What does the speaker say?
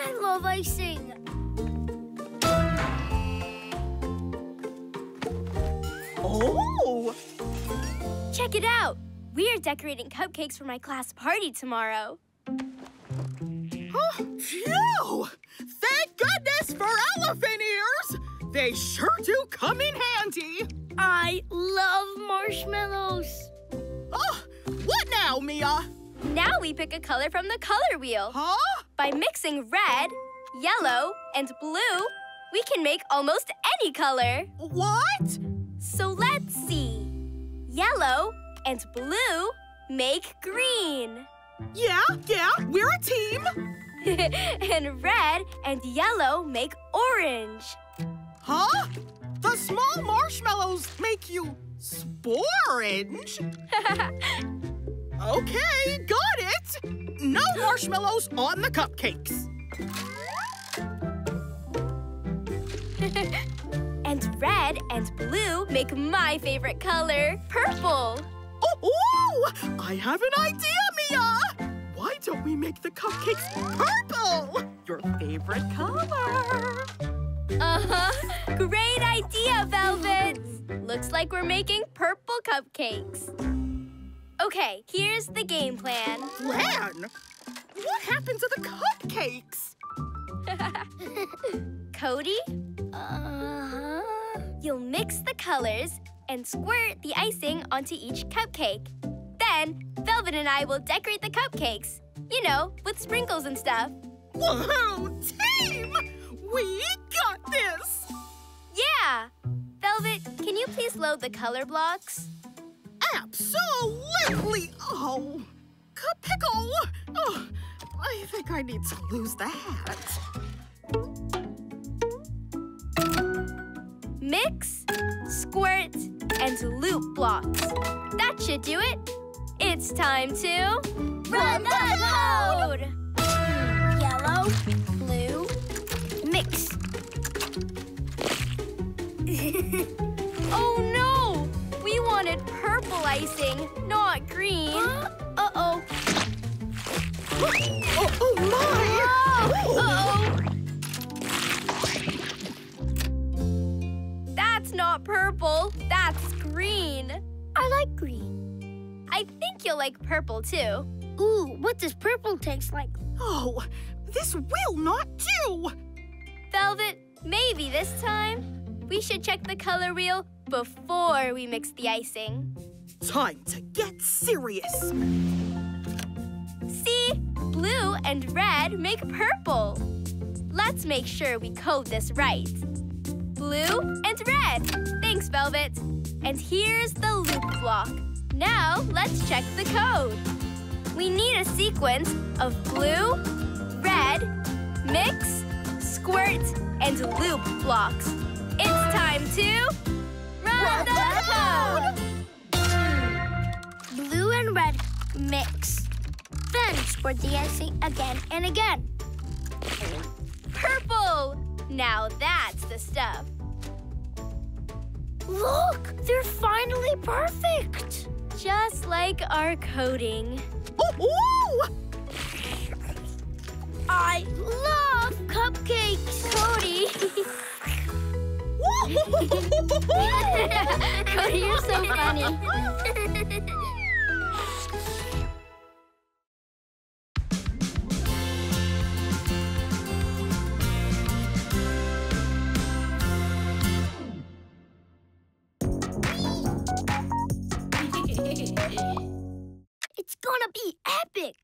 I love icing. Oh! Check it out. We are decorating cupcakes for my class party tomorrow. Oh, phew! Thank goodness for elephant ears! They sure do come in handy. I love marshmallows. Oh, what now, Mia? Now we pick a color from the color wheel. Huh? By mixing red, yellow, and blue, we can make almost any color. What? So let's see. Yellow and blue make green. Yeah, yeah, we're a team. and red and yellow make orange. Huh? The small marshmallows make you sporange? okay, got it. No marshmallows on the cupcakes. and red and blue make my favorite color, purple. Oh, oh, I have an idea, Mia. Why don't we make the cupcakes purple? Your favorite color. Uh-huh. Great idea, Velvet. Looks like we're making purple cupcakes. Okay, here's the game plan. Plan? What happened to the cupcakes? Codie? Uh-huh. You'll mix the colors and squirt the icing onto each cupcake. Then, Velvet and I will decorate the cupcakes. You know, with sprinkles and stuff. Whoa, team! We got this! Yeah! Velvet, can you please load the color blocks? Absolutely! Oh, Pickle! Oh, I think I need to lose the hat. Mix, squirt, and loop blocks. That should do it. It's time to... Run the code! Yellow, blue, mix. oh no! We wanted purple icing, not green. Uh-oh. Oh, oh my! Uh-oh. That's not purple. That's green. I like green. I think you'll like purple too. Ooh, what does purple taste like? Oh, this will not do! Velvet, maybe this time we should check the color wheel before we mix the icing. Time to get serious. See? Blue and red make purple. Let's make sure we code this right. Blue and red. Thanks, Velvet. And here's the loop block. Now, let's check the code. We need a sequence of blue, red, mix, squirt, and loop blocks. It's time to... Run the code! Blue and red mix. Then squirt the icing again and again. Purple! Now that's the stuff. Look, they're finally perfect. Just like our coding. Oh, ooh! I love cupcakes. Codie! Codie, you're so funny. It's gonna be epic.